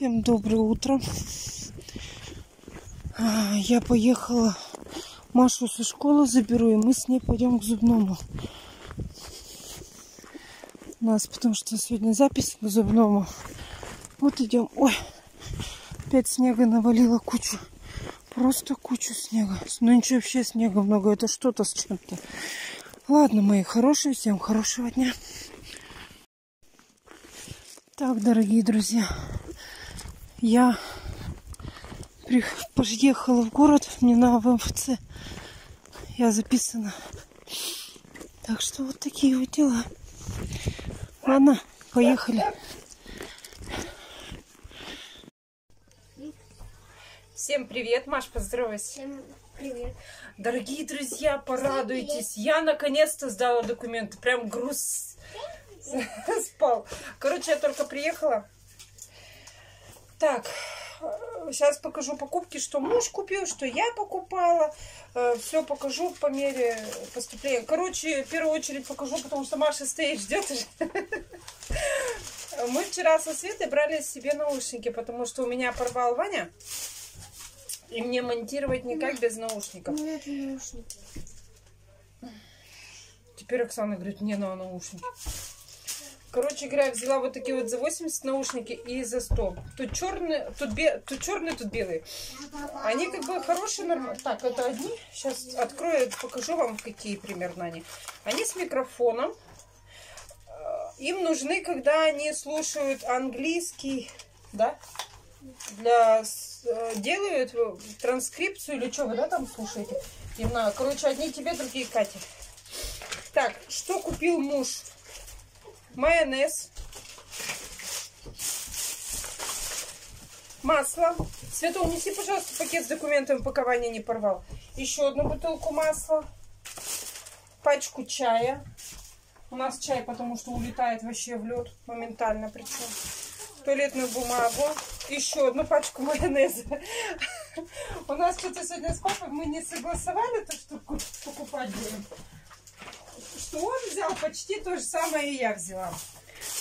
Всем доброе утро. А, Я поехала Машу со школы заберу, и мы с ней пойдем к зубному. У нас, потому что сегодня запись к зубному. Вот идем. Ой, опять снега навалило кучу. Просто кучу снега. Ну ничего, вообще снега много. Это что-то с чем-то. Ладно, мои хорошие, всем хорошего дня. Так, дорогие друзья, я при- поехала в город, мне на в МФЦ. Я записана. Так что вот такие вот дела. Ладно, поехали. Всем привет, Маш, поздоровайся. Всем привет. Дорогие друзья, порадуйтесь. Я наконец-то сдала документы. Прям груз спал. Короче, я только приехала. Так, сейчас покажу покупки, что муж купил, что я покупала. Все покажу по мере поступления. Короче, в первую очередь покажу, потому что Маша стоит, ждет уже. Мы вчера со Светой брали себе наушники, потому что у меня порвал Ваня. И мне монтировать никак без наушников. Нет наушники. Теперь Оксана говорит, мне на наушники. Короче говоря, я взяла вот такие вот за 80 наушники и за 100. Тут черные, тут, бе... тут черные, тут белые. Они как бы хорошие, нормальные. Так, это одни. Сейчас открою, покажу вам, какие примерно они. Они с микрофоном. Э, Им нужны, когда они слушают английский, да? Для э, делают транскрипцию или что вы, да, там слушаете? Им надо. Короче, одни тебе, другие Кате. Так, что купил муж? Майонез. Масло. Света, унеси, пожалуйста, пакет с документами, пока Ваня не порвал. Еще одну бутылку масла. Пачку чая. У нас чай, потому что улетает вообще в лед. Моментально причем. Туалетную бумагу. Еще одну пачку майонеза. У нас что-то сегодня с папой мы не согласовали то, что ку- покупать будем что он взял, почти то же самое и я взяла.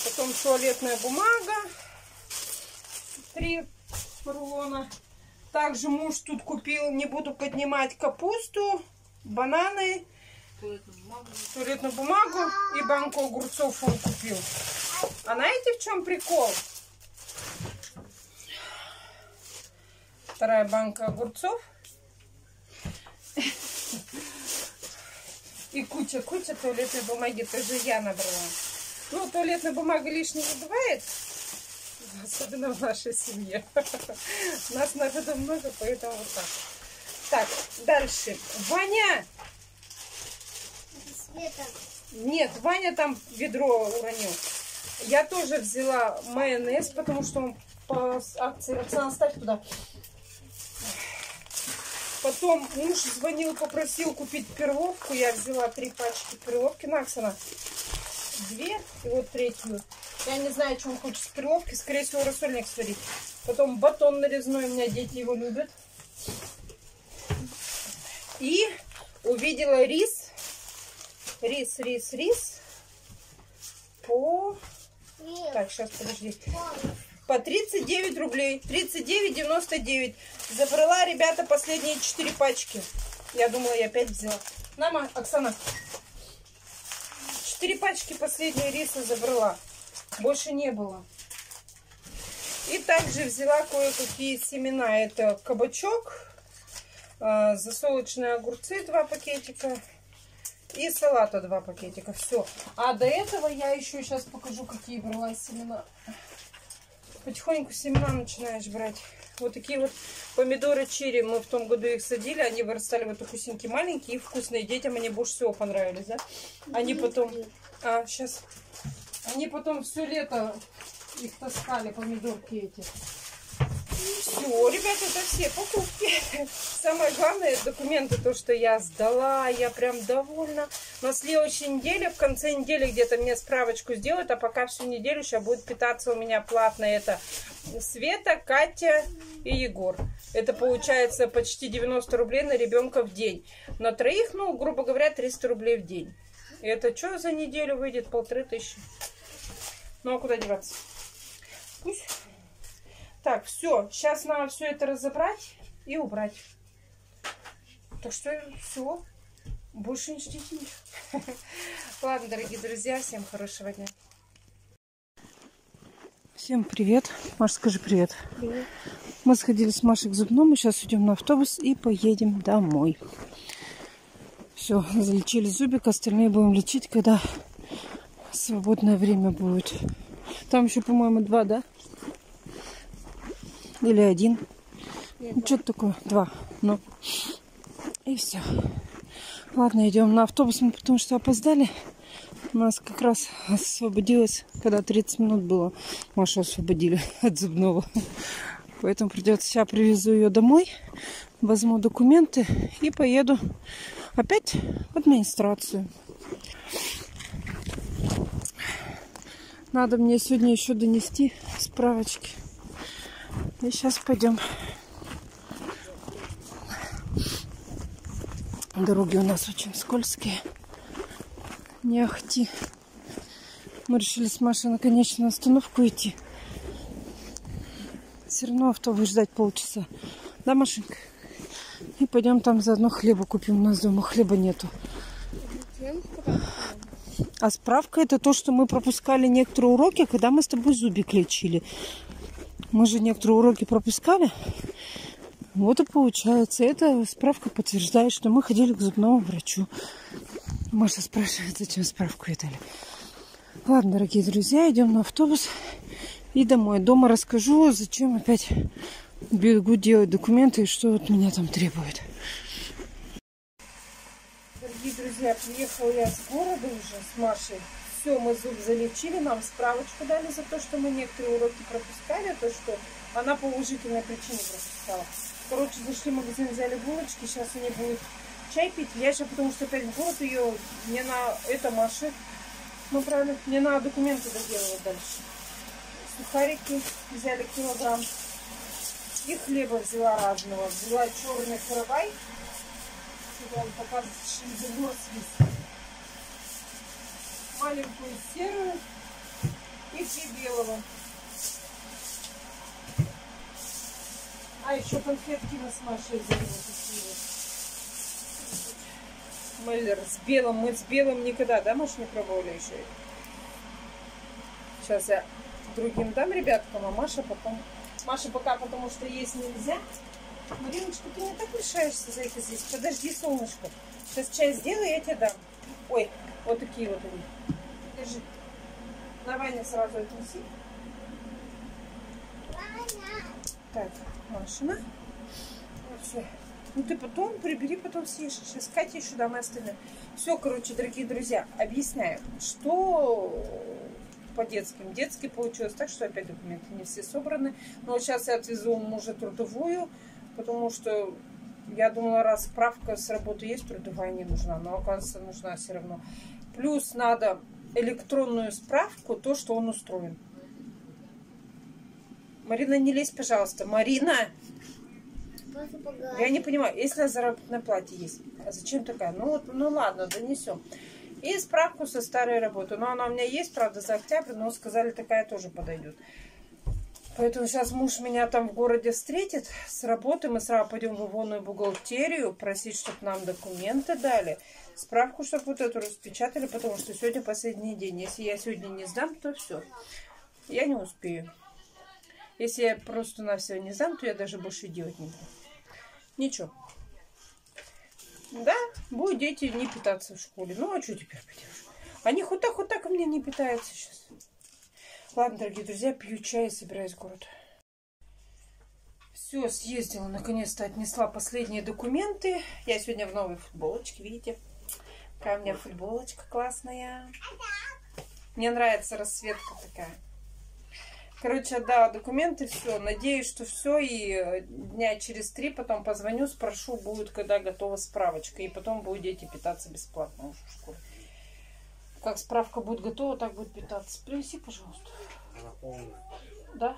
Потом туалетная бумага. Три рулона. Также муж тут купил, не буду поднимать, капусту, бананы, туалетную бумагу и банку огурцов он купил. А знаете, в чем прикол? Вторая банка огурцов. И куча-куча туалетной бумаги тоже я набрала. Ну, туалетная бумага лишней не бывает. Особенно в нашей семье. Нас народу много, поэтому вот так. Так, дальше. Ваня! Света. Нет, Ваня там ведро уронил. Я тоже взяла майонез, потому что он по акции. Оксана, ставь туда. Потом муж звонил, попросил купить перловку. Я взяла три пачки перловки. На, Оксана, две и вот третью. Я не знаю, что он хочет с перловки. Скорее всего, рассольник сварить. Потом батон нарезной. У меня дети его любят. И увидела рис. Рис, рис, рис. По... Так, сейчас, подожди. По 39 рублей. 39,99. Забрала, ребята, последние 4 пачки. Я думала, я опять взяла. Нама, Оксана. 4 пачки последние риса забрала. Больше не было. И также взяла кое-какие семена. Это кабачок, а, засолочные огурцы 2 пакетика. И салата два пакетика. Все. А до этого я еще сейчас покажу, какие брала семена. Потихоньку семена начинаешь брать. Вот такие вот помидоры черри. Мы в том году их садили. Они вырастали вот такусенькие маленькие и вкусные. Детям они больше всего понравились, да? Они потом... А, сейчас. Они потом все лето их таскали, помидорки эти. Все, ребята, это все покупки. Самое главное, документы, то, что я сдала, я прям довольна. На следующей неделе, в конце недели где-то мне справочку сделают, а пока всю неделю сейчас будет питаться у меня платно это Света, Катя и Егор. Это получается почти 90 рублей на ребенка в день. На троих, ну, грубо говоря, 300 рублей в день. И это что за неделю выйдет? Полторы тысячи. Ну, а куда деваться? Пусть. Так, все. Сейчас надо все это разобрать и убрать. Так что все. Больше не ждите ничего. Ладно, дорогие друзья, всем хорошего дня. Всем привет. Маша, скажи привет. Привет. Мы сходили с Машей к зубному. Сейчас идем на автобус и поедем домой. Все, залечили зубик. Остальные будем лечить, когда свободное время будет. Там еще, по-моему, два, да? Или один? Ну, что-то такое. Два. Ну. И все. Ладно, идем на автобус, мы потому что опоздали. У нас как раз освободилось, когда 30 минут было. Машу освободили от зубного. Поэтому придется сейчас привезу ее домой, возьму документы и поеду опять в администрацию. Надо мне сегодня еще донести справочки. И сейчас пойдем. Дороги у нас очень скользкие. Не ахти. Мы решили с Машей на конечную остановку идти. Все равно автобус ждать полчаса. Да, Машенька? И пойдем там заодно хлеба купим. У нас дома хлеба нету. А справка это то, что мы пропускали некоторые уроки, когда мы с тобой зубик лечили. Мы же некоторые уроки пропускали. Вот и получается. Эта справка подтверждает, что мы ходили к зубному врачу. Маша спрашивает, зачем справку ей дали. Ладно, дорогие друзья, идем на автобус и домой. Дома расскажу, зачем опять бегу делать документы и что от меня там требует. Дорогие друзья, приехала я с города уже с Машей. Все, мы зуб залечили, нам справочку дали за то, что мы некоторые уроки пропускали, то, что она по уважительной причине пропускала. Короче, зашли в магазин, взяли булочки, сейчас у нее будет чай пить. Я сейчас, потому что опять в город ее, мне на это Маши, ну правильно, мне надо документы доделывать дальше. Сухарики взяли килограмм. И хлеба взяла разного. Взяла черный каравай. Он показывает, что свист. Маленькую серую и три белого. А еще конфетки мы с Машей вот. Мэллер с белым. Мы с белым никогда, да, Маш, не пробовали еще? Сейчас я другим дам ребяткам, а Маша потом... Маша пока, потому что есть нельзя. Мариночка, ты не так лишаешься, зайка, здесь. Подожди, солнышко. Сейчас чай сделаю, я тебе дам. Ой, вот такие вот они. Держи. Давай не сразу отнеси. Так, Машина. Вот. Ну ты потом прибери, потом съешь. Сейчас Катя еще домой остальное. Все, короче, дорогие друзья, объясняю, что по детским. Детский получилось так, что опять документы не все собраны. Но сейчас я отвезу мужа трудовую, потому что я думала, раз справка с работы есть, трудовая не нужна. Но оказывается, нужна все равно. Плюс надо электронную справку, то, что он устроен. Марина, не лезь, пожалуйста. Марина! Я не понимаю, если заработная плате есть, а зачем такая? Ну вот, ну ладно, донесем. И справку со старой работы. Но она у меня есть, правда, за октябрь, но сказали, такая тоже подойдет. Поэтому сейчас муж меня там в городе встретит с работы. Мы сразу пойдем в ивонную бухгалтерию, просить, чтобы нам документы дали. Справку, чтобы вот эту распечатали, потому что сегодня последний день. Если я сегодня не сдам, то все. Я не успею. Если я просто на все не сдам, то я даже больше делать не буду. Ничего. Да, будут дети не питаться в школе. Ну, а что теперь поделаешь? Они хоть так, хоть так у меня не питаются сейчас. Ладно, дорогие друзья, пью чай и собираюсь в город. Все, съездила, наконец-то отнесла последние документы. Я сегодня в новой футболочке, видите? Какая у меня футболочка классная. Мне нравится расцветка такая. Короче, отдала документы, все. Надеюсь, что все. И э, дня через три потом позвоню, спрошу, будет когда готова справочка. И потом будут дети питаться бесплатно уже в школе. Как справка будет готова, так будет питаться. Принеси, пожалуйста. Она полная. Да?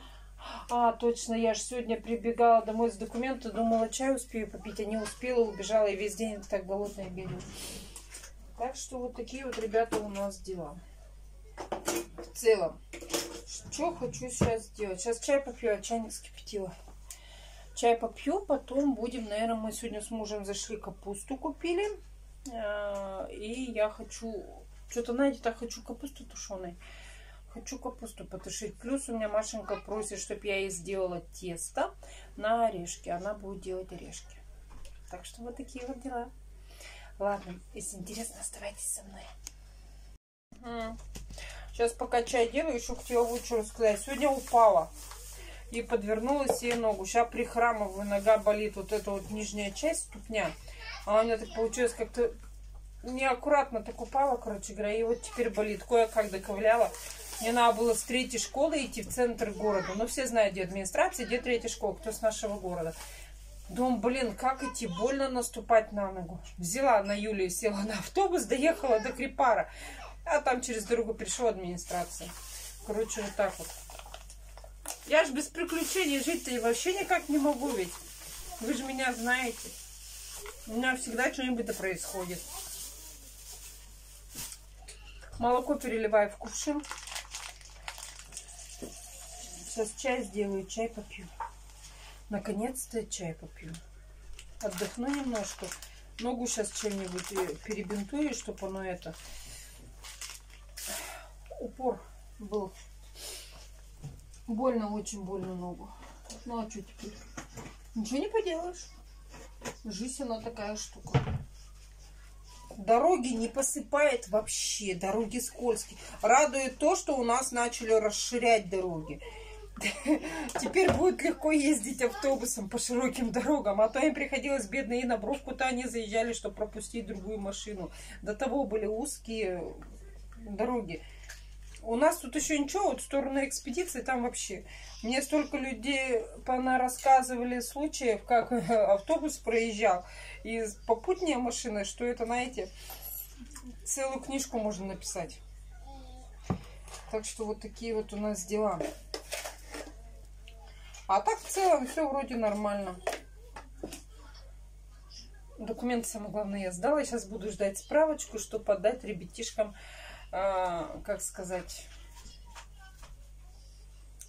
А, точно, я же сегодня прибегала домой с документа, думала, чай успею попить, а не успела, убежала и весь день так голодная бегаю. Так что вот такие вот, ребята, у нас дела. В целом. Что хочу сейчас сделать? Сейчас чай попью, а чай не вскипятила. Чай попью, потом будем, наверное, мы сегодня с мужем зашли капусту купили. А, И я хочу, что-то, знаете, так хочу капусту тушеной. Хочу капусту потушить. Плюс у меня Машенька просит, чтобы я ей сделала тесто на орешки. Она будет делать орешки. Так что вот такие вот дела. Ладно, если интересно, оставайтесь со мной. Сейчас пока чай делаю, еще хотела лучше рассказать. Сегодня упала и подвернулась себе ногу. Сейчас прихрамываю, нога болит, вот эта вот нижняя часть, ступня. А у меня так получилось как-то неаккуратно так упала, короче говоря, и вот теперь болит. Кое-как доковыляла. Мне надо было с третьей школы идти в центр города. Ну, все знают, где администрация, где третья школа, кто с нашего города. Дом, блин, как идти? Больно наступать на ногу. Взяла на Юлию, села на автобус, доехала до Крипара. А там через дорогу пришла администрация. Короче, вот так вот. Я ж без приключений жить-то и вообще никак не могу ведь. Вы же меня знаете. У меня всегда что-нибудь происходит. Молоко переливаю в кувшин. Сейчас чай сделаю, чай попью. Наконец-то чай попью. Отдохну немножко. Ногу сейчас чем-нибудь э, перебинтую, чтобы оно это... Упор был. Больно, очень больно ногу. Ну а что теперь? Ничего не поделаешь. Жизнь она такая штука. Дороги не посыпает вообще, дороги скользкие. Радует то, что у нас начали расширять дороги. Теперь будет легко ездить автобусом по широким дорогам. А то им приходилось, бедные, и на бровку-то они заезжали, чтобы пропустить другую машину. До того были узкие дороги. У нас тут еще ничего, вот в сторону экспедиции там вообще. Мне столько людей пона рассказывали случаев, как автобус проезжал и попутнее машина, что это, знаете, целую книжку можно написать. Так что вот такие вот у нас дела. А так в целом все вроде нормально. Документы, самое главное, я сдала. Сейчас буду ждать справочку, чтобы подать ребятишкам, э, как сказать,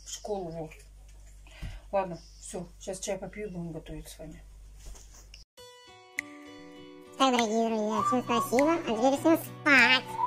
в школу. Вот. Ладно, все, сейчас чай попью будем готовить с вами. Так, дорогие друзья, всем спасибо. А теперь всем спать.